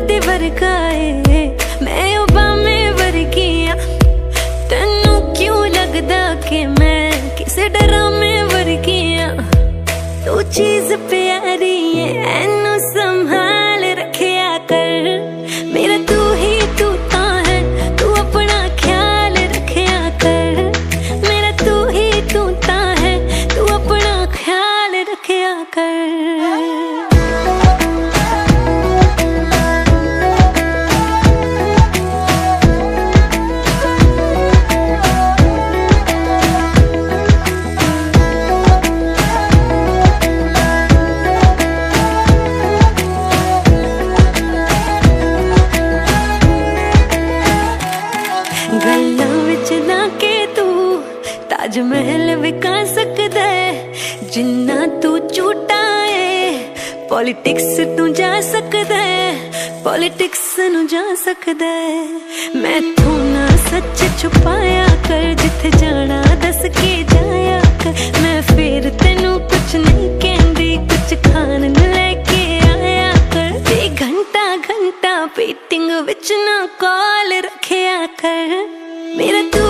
Trump दे वर्गा है। मैं ओबामे वर्गियाँ क्यों। लगता कि मैं किसे डरामे वर्गियाँ तू ਗੱਲਾਂ ਵਿੱਚ ਨਾ ਕੇ ਤੂੰ ਤਾਜ ਮਹਿਲ ਵਿਕਾ ਸਕਦਾ ਜਿੰਨਾ ਤੂੰ ਝੂਟਾ ਏ। ਪੋਲਿਟਿਕਸ ਤੂੰ ਜਾ ਸਕਦਾ ਹੈ ਪੋਲਿਟਿਕਸ ਨੂੰ ਜਾ ਸਕਦਾ ਮੈਂ ਤੂੰ ਨਾ ਸੱਚ ਛੁਪਾਇਆ ਕਰ, ਜਿੱਥੇ ਜਾਣਾ ਦੱਸ ਕੇ ਜਾਇਆ ਪੀਟਿੰਗ ਵਿੱਚ ਨਾ ਕਾਲ ਰੱਖਿਆ ਕਰ ਮੇਰਾ ਤੂੰ ਹੀ ਤੂੰ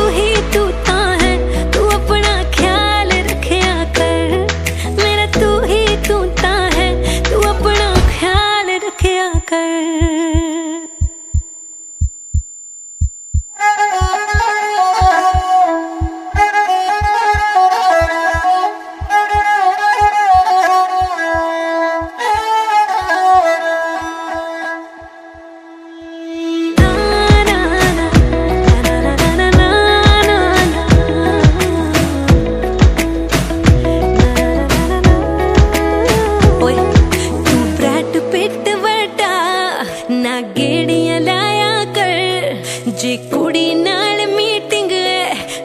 ਗੇੜੀਆਂ ਲਾਇਆ ਕਰ ਜੇ ਕੁੜੀ ਨਾਲ ਮੀਟਿੰਗ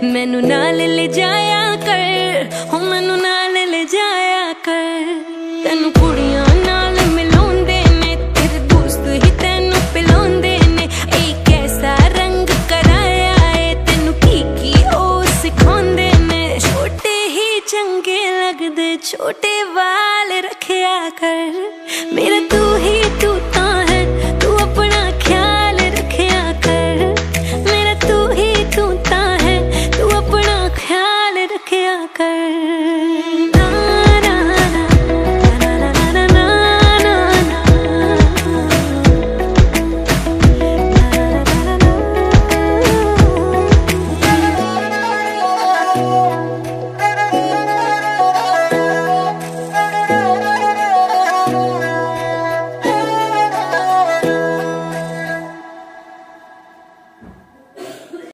ਮੈਨੂੰ ਨਾਲ ਲੈ ਜਾਇਆ ਕਰ ਹੋ ਮੈਨੂੰ ਨਾਲ ਲੈ ਜਾਇਆ ਕਰ ਤੈਨੂੰ ਕੁੜੀਆਂ ਨਾਲ ਮਿਲਾਉਂਦੇ ਨੇ ਤੇਰੇ ਦੋਸਤ ਹੀ ਤੈਨੂੰ ਪਿਲਾਉਂਦੇ ਨੇ ਇਹ ਕੈਸਾ ਰੰਗ ਕਰਾਇਆ ਏ ਤੈਨੂੰ ਕੀ ਕੀ ਉਹ ਸਿਖਾਉਂਦੇ ਨੇ ਛੋਟੇ ਹੀ ਚੰਗੇ ਲੱਗਦੇ ਛੋਟੇ ਵਾਲ ਰੱਖਿਆ ਕਰ